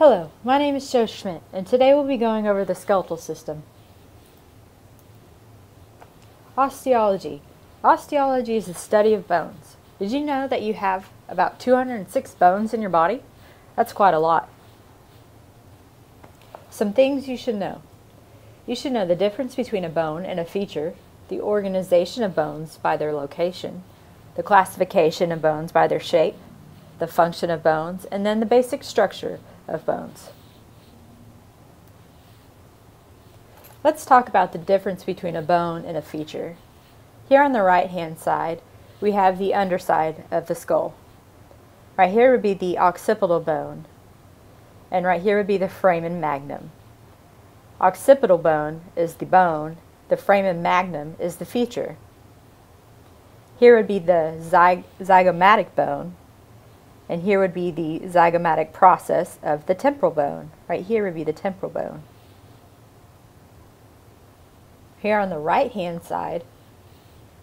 Hello, my name is Joe Schmidt, and today we'll be going over the skeletal system. Osteology. Osteology is the study of bones. Did you know that you have about 206 bones in your body? That's quite a lot. Some things you should know. You should know the difference between a bone and a feature, the organization of bones by their location, the classification of bones by their shape, the function of bones, and then the basic structure of bones. Let's talk about the difference between a bone and a feature. Here on the right hand side, we have the underside of the skull. Right here would be the occipital bone, and right here would be the foramen magnum. Occipital bone is the bone, the foramen magnum is the feature. Here would be the zy zygomatic bone, and here would be the zygomatic process of the temporal bone. Right here would be the temporal bone. Here on the right hand side,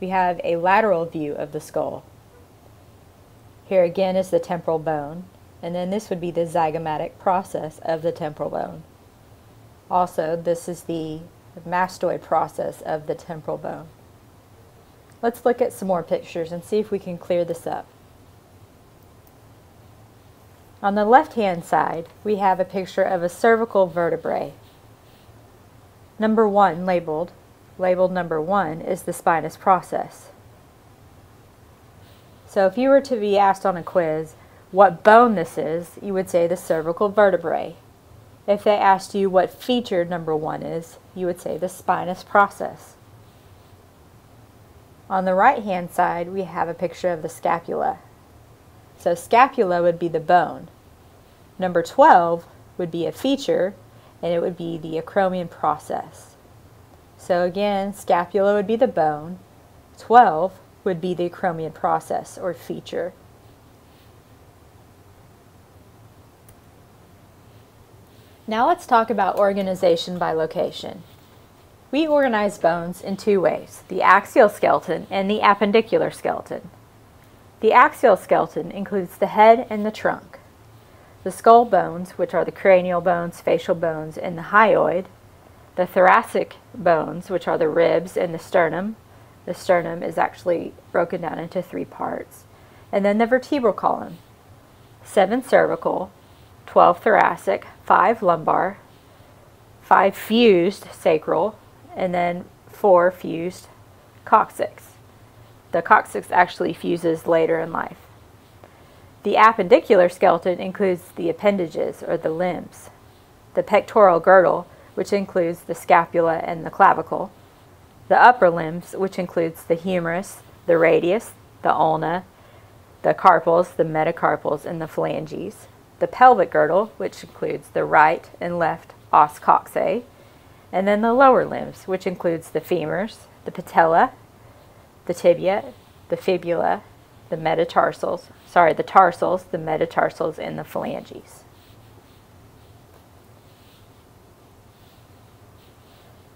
we have a lateral view of the skull. Here again is the temporal bone, and then this would be the zygomatic process of the temporal bone. Also, this is the mastoid process of the temporal bone. Let's look at some more pictures and see if we can clear this up. On the left-hand side, we have a picture of a cervical vertebrae. Number one labeled, labeled number one, is the spinous process. So if you were to be asked on a quiz what bone this is, you would say the cervical vertebrae. If they asked you what feature number one is, you would say the spinous process. On the right hand side, we have a picture of the scapula. So scapula would be the bone. Number 12 would be a feature, and it would be the acromion process. So again, scapula would be the bone. 12 would be the acromion process or feature. Now let's talk about organization by location. We organize bones in two ways, the axial skeleton and the appendicular skeleton. The axial skeleton includes the head and the trunk. The skull bones, which are the cranial bones, facial bones, and the hyoid. The thoracic bones, which are the ribs and the sternum. The sternum is actually broken down into three parts. And then the vertebral column. Seven cervical, 12 thoracic, 5 lumbar, 5 fused sacral, and then 4 fused coccyx. The coccyx actually fuses later in life. The appendicular skeleton includes the appendages or the limbs. The pectoral girdle, which includes the scapula and the clavicle. The upper limbs, which includes the humerus, the radius, the ulna, the carpals, the metacarpals, and the phalanges. The pelvic girdle, which includes the right and left os coxae. And then the lower limbs, which includes the femurs, the patella, the tibia, the fibula, the metatarsals, sorry, the tarsals, the metatarsals, and the phalanges.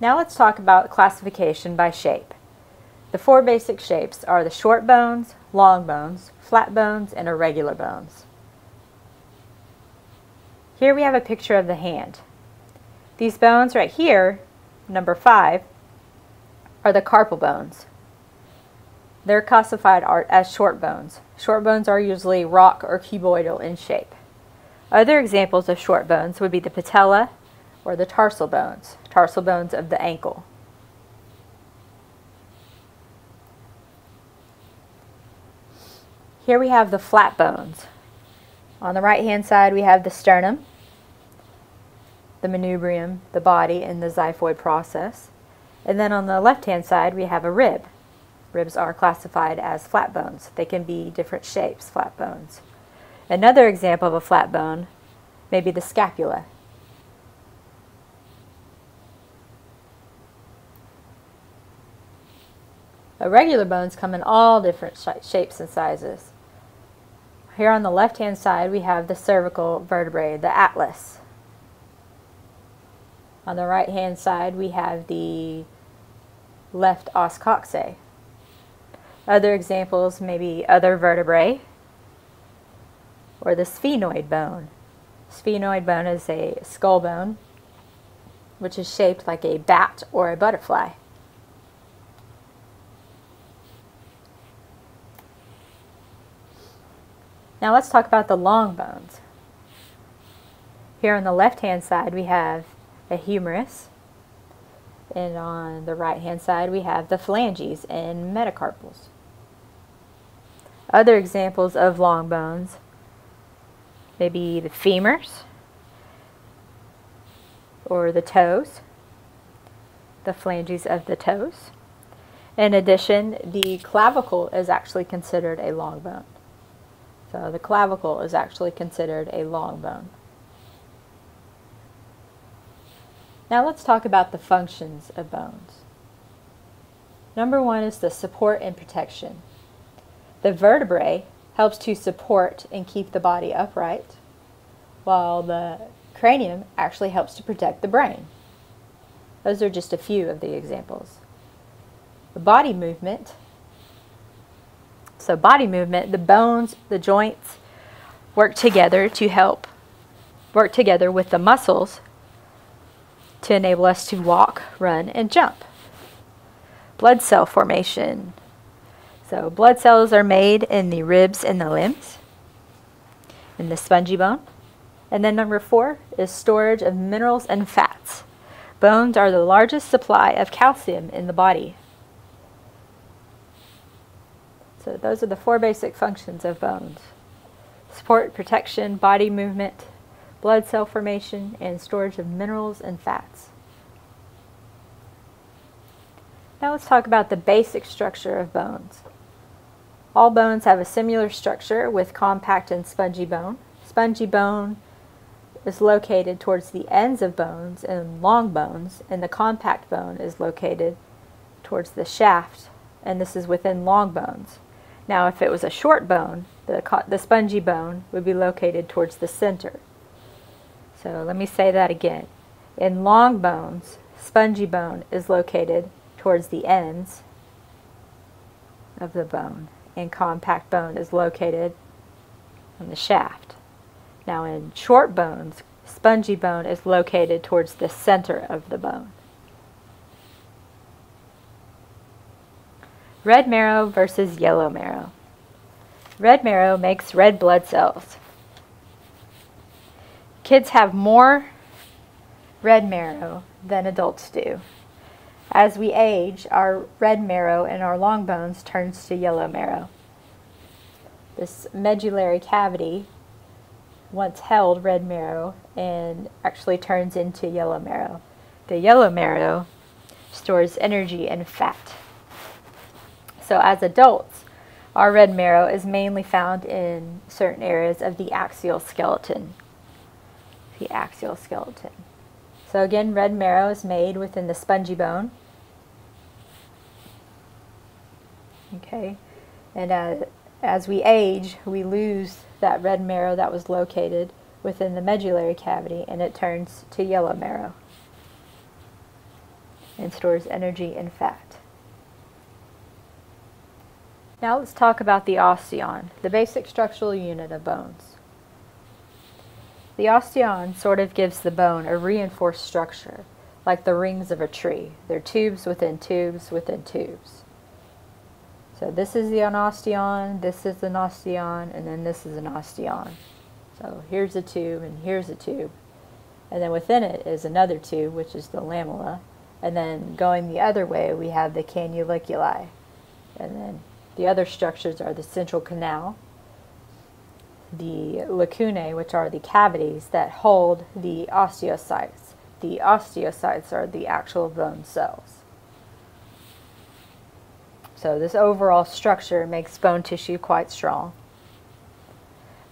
Now let's talk about classification by shape. The four basic shapes are the short bones, long bones, flat bones, and irregular bones. Here we have a picture of the hand. These bones right here, number five, are the carpal bones. They're classified as short bones. Short bones are usually rock or cuboidal in shape. Other examples of short bones would be the patella or the tarsal bones, tarsal bones of the ankle. Here we have the flat bones. On the right hand side we have the sternum, the manubrium, the body, and the xiphoid process. And then on the left hand side we have a rib. Ribs are classified as flat bones. They can be different shapes, flat bones. Another example of a flat bone may be the scapula. Irregular bones come in all different sh shapes and sizes. Here on the left hand side we have the cervical vertebrae, the atlas. On the right hand side we have the left os coxae. Other examples may be other vertebrae or the sphenoid bone. Sphenoid bone is a skull bone, which is shaped like a bat or a butterfly. Now let's talk about the long bones. Here on the left hand side we have a humerus and on the right hand side we have the phalanges and metacarpals. Other examples of long bones may be the femurs or the toes, the phalanges of the toes. In addition, the clavicle is actually considered a long bone. So the clavicle is actually considered a long bone. Now let's talk about the functions of bones. Number one is the support and protection. The vertebrae helps to support and keep the body upright, while the cranium actually helps to protect the brain. Those are just a few of the examples. The body movement. So body movement, the bones, the joints work together to help work together with the muscles to enable us to walk, run, and jump. Blood cell formation. So blood cells are made in the ribs and the limbs, in the spongy bone. And then number four is storage of minerals and fats. Bones are the largest supply of calcium in the body. So those are the four basic functions of bones. Support, protection, body movement, blood cell formation, and storage of minerals and fats. Now let's talk about the basic structure of bones. All bones have a similar structure with compact and spongy bone. Spongy bone is located towards the ends of bones and long bones, and the compact bone is located towards the shaft, and this is within long bones. Now, if it was a short bone, the, the spongy bone would be located towards the center. So let me say that again. In long bones, spongy bone is located towards the ends of the bone and compact bone is located on the shaft. Now in short bones, spongy bone is located towards the center of the bone. Red marrow versus yellow marrow. Red marrow makes red blood cells. Kids have more red marrow than adults do. As we age, our red marrow in our long bones turns to yellow marrow. This medullary cavity once held red marrow and actually turns into yellow marrow. The yellow marrow stores energy and fat. So as adults, our red marrow is mainly found in certain areas of the axial skeleton. The axial skeleton. So again, red marrow is made within the spongy bone. Okay, and as, as we age, we lose that red marrow that was located within the medullary cavity and it turns to yellow marrow and stores energy and fat. Now let's talk about the osteon, the basic structural unit of bones. The osteon sort of gives the bone a reinforced structure, like the rings of a tree. They're tubes within tubes within tubes. So this is the osteon, this is an osteon, and then this is an osteon. So here's a tube, and here's a tube. And then within it is another tube, which is the lamella. And then going the other way, we have the canaliculi. And then the other structures are the central canal, the lacunae, which are the cavities that hold the osteocytes. The osteocytes are the actual bone cells. So this overall structure makes bone tissue quite strong.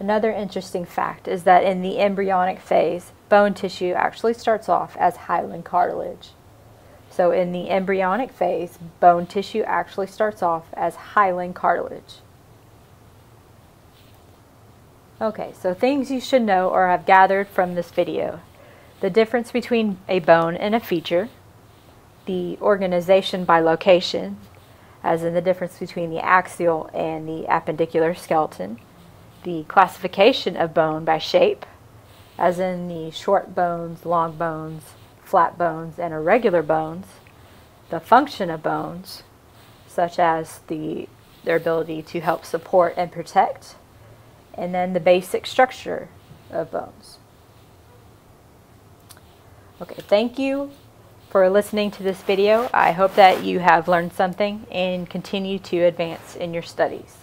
Another interesting fact is that in the embryonic phase, bone tissue actually starts off as hyaline cartilage. So in the embryonic phase, bone tissue actually starts off as hyaline cartilage. Okay, so things you should know or have gathered from this video. The difference between a bone and a feature, the organization by location, as in the difference between the axial and the appendicular skeleton, the classification of bone by shape, as in the short bones, long bones, flat bones, and irregular bones, the function of bones, such as the, their ability to help support and protect, and then the basic structure of bones. Okay, thank you for listening to this video. I hope that you have learned something and continue to advance in your studies.